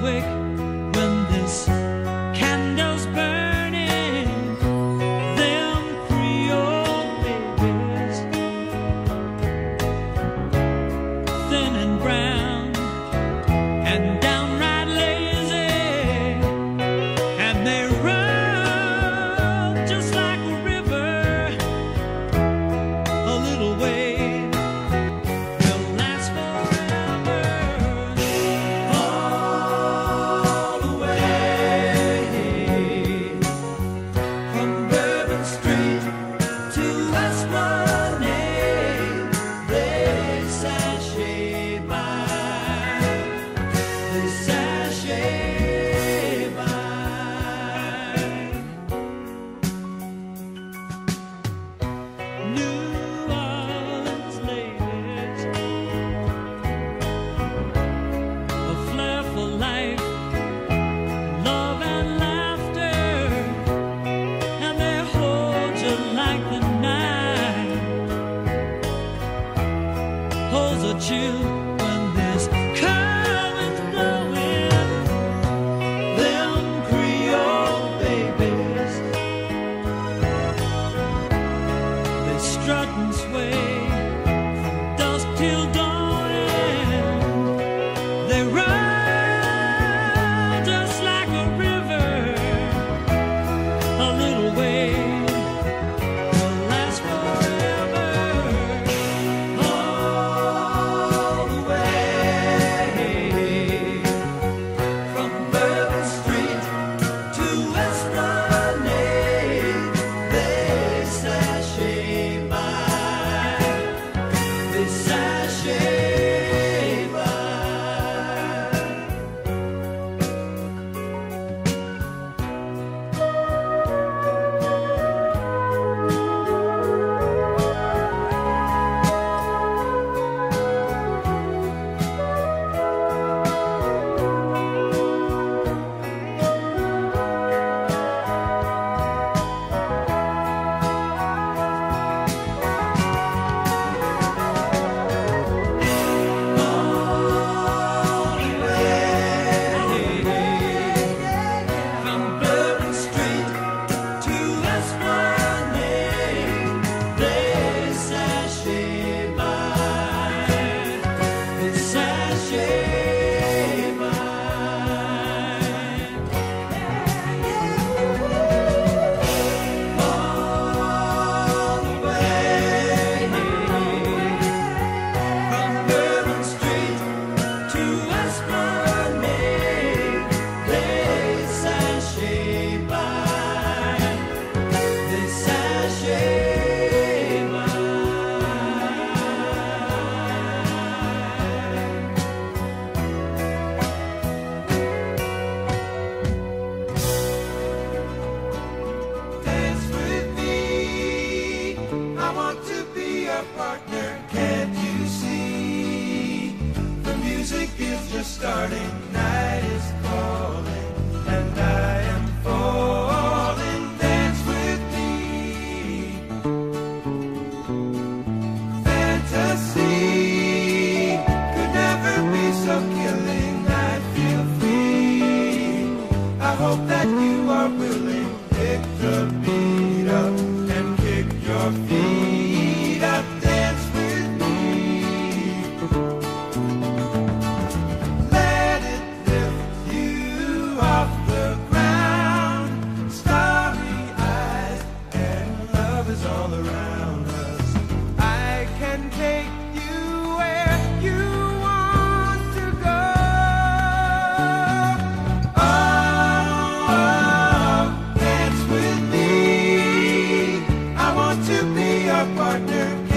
this the night holds a chill. partner, can't you see? The music is just starting, night is calling, and I am falling. Dance with me. Fantasy could never be so killing. I feel free. I hope that you are willing. Pick the beat up and kick your feet. to be our partner.